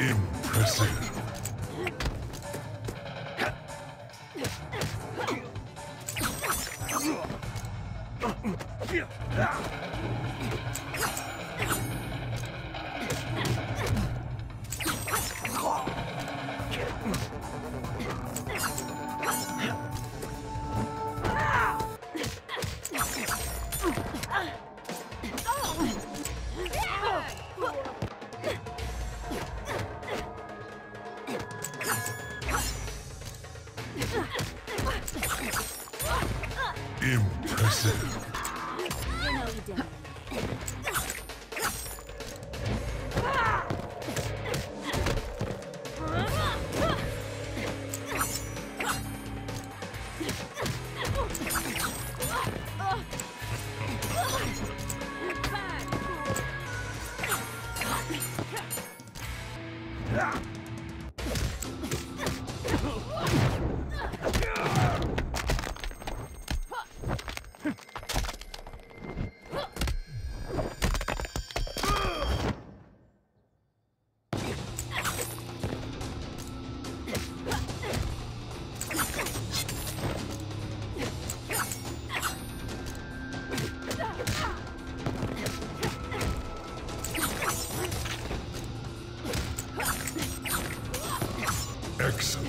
Impressive. Impressive. You know you did. Excellent.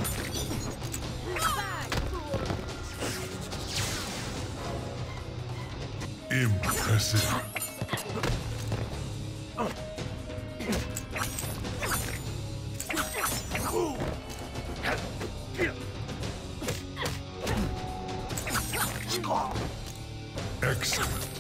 Impressive. Excellent.